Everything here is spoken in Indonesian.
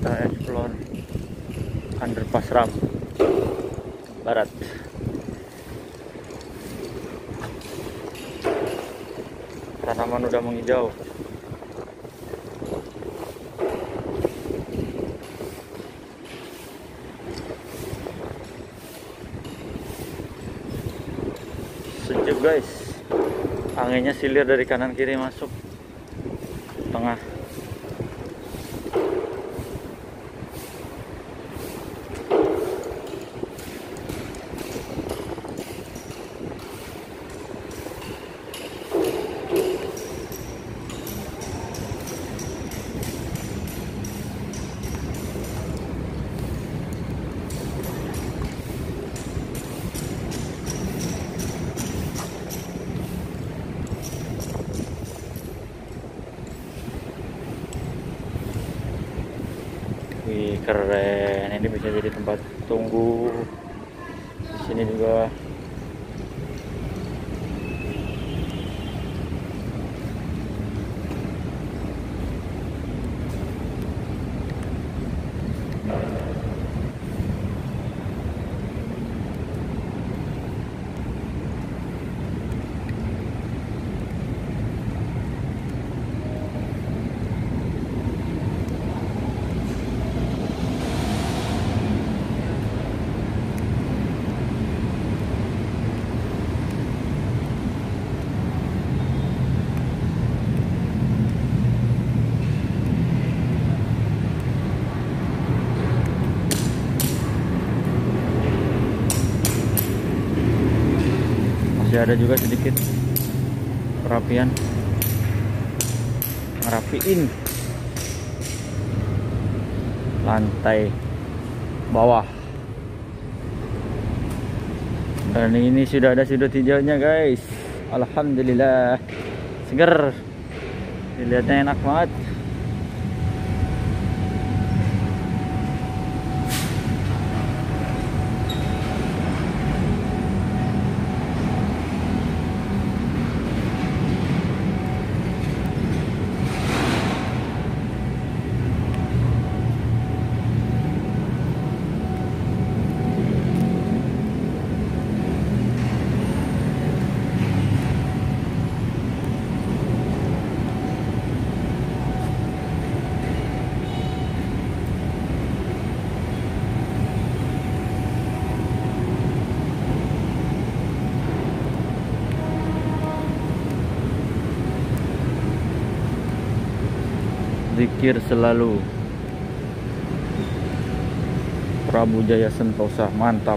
kita explore underpass Ram Barat. Tanaman udah menghijau. Sejuk guys. Anginnya silir dari kanan kiri masuk. Tengah Wih keren, ini bisa jadi tempat tunggu. Di sini juga masih ada juga sedikit perapian. Ngerapiin. Lantai bawah. Dan ini sudah ada sudut hijaunya guys. Alhamdulillah. Seger. Dilihatnya enak banget zikir selalu. Prabu Jaya Sentosa mantap